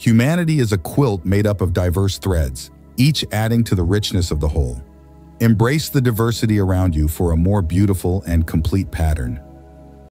Humanity is a quilt made up of diverse threads, each adding to the richness of the whole. Embrace the diversity around you for a more beautiful and complete pattern.